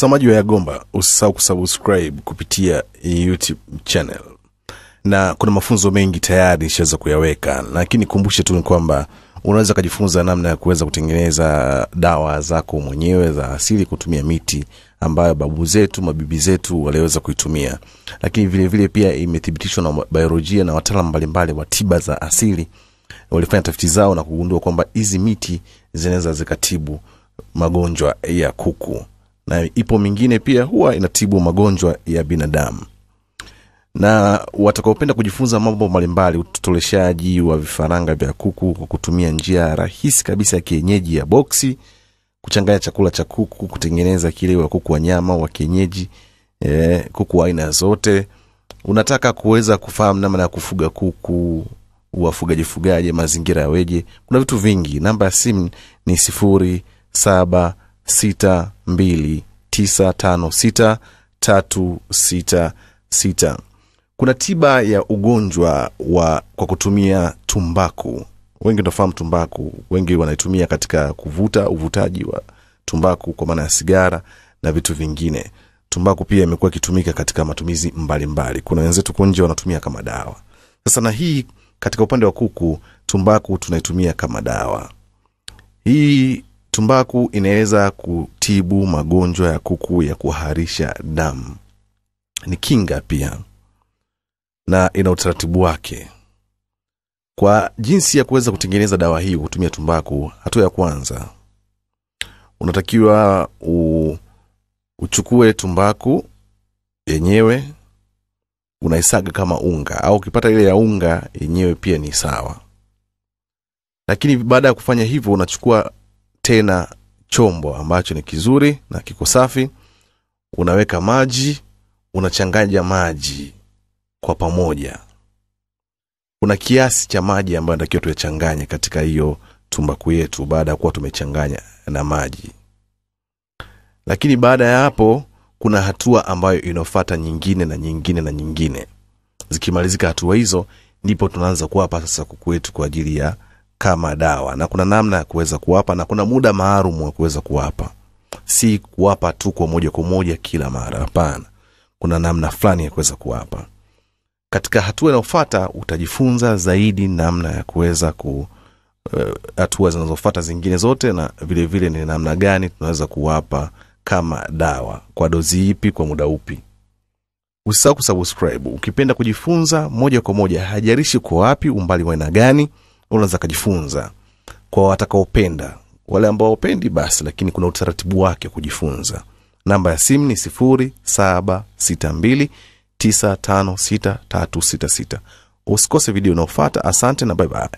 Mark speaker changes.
Speaker 1: Mtazamaji wa Yagomba, usisahau kusubscribe kupitia YouTube channel, na kuna mafunzo mengi tayari nishaweza kuyaweka, lakini kumbushe tu kwamba unaweza ukajifunza namna ya kuweza kutengeneza dawa zako mwenyewe za asili kutumia miti ambayo babu zetu mabibi zetu waliweza kuitumia, lakini vilevile vile pia imethibitishwa na biolojia na wataalam mbalimbali wa tiba za asili. Walifanya tafiti zao na kugundua kwamba hizi miti zinaweza zikatibu magonjwa ya kuku na ipo mingine pia huwa inatibu magonjwa ya binadamu. Na watakaopenda kujifunza mambo mbalimbali utotoleshaji wa vifaranga vya kuku kwa kutumia njia rahisi kabisa ya kienyeji ya boksi kuchanganya chakula cha kuku kutengeneza kile wa kuku wa nyama wa kienyeji eh, kuku wa aina zote. Unataka kuweza kufahamu namna ya kufuga kuku wafugaji fugaji mazingira yaweje? Kuna vitu vingi. Namba ya simu ni sifuri saba sita mbili tisa tano sita tatu sita sita. Kuna tiba ya ugonjwa wa kwa kutumia tumbaku. Wengi unafahamu tumbaku. Wengi wanaitumia katika kuvuta uvutaji wa tumbaku kwa maana ya sigara na vitu vingine. Tumbaku pia imekuwa ikitumika katika matumizi mbalimbali. Mbali. kuna wenzetu kunje wanatumia kama dawa. Sasa na hii katika upande wa kuku tumbaku tunaitumia kama dawa. Hii tumbaku inaweza kutibu magonjwa ya kuku ya kuharisha damu. Ni kinga pia. Na ina utaratibu wake. Kwa jinsi ya kuweza kutengeneza dawa hii kutumia tumbaku hatua ya kwanza unatakiwa u, uchukue tumbaku yenyewe unaisaga kama unga au ukipata ile ya unga yenyewe pia ni sawa. Lakini baada ya kufanya hivyo unachukua tena chombo ambacho ni kizuri na kiko safi. Unaweka maji unachanganya maji kwa pamoja. Kuna kiasi cha maji ambayo natakiwa tuyachanganye katika hiyo tumbaku yetu baada ya kuwa tumechanganya na maji. Lakini baada ya hapo kuna hatua ambayo inaofata nyingine na nyingine na nyingine. Zikimalizika hatua hizo ndipo tunaanza kuwapa sasa kuku wetu kwa ajili ya kama dawa. Na kuna namna ya kuweza kuwapa na kuna muda maalum wa kuweza kuwapa. Si kuwapa tu kwa moja kwa moja kila mara hapana. Kuna namna fulani ya kuweza kuwapa. Katika hatua inayofata utajifunza zaidi namna ya kuweza ku hatua uh, zinazofata zingine zote na vile vile ni namna gani tunaweza kuwapa kama dawa. Kwa dozi ipi kwa muda upi. Usisahau kusubscribe. Ukipenda kujifunza moja kwa moja hajarishi kwa wapi umbali wa aina gani unaweza kajifunza kwa watakaopenda. Wale ambao wapendi basi lakini kuna utaratibu wake kujifunza. Namba ya simu ni sifuri saba sita mbili tisa tano sita tatu sita sita. Usikose video unaofata asante na bye bye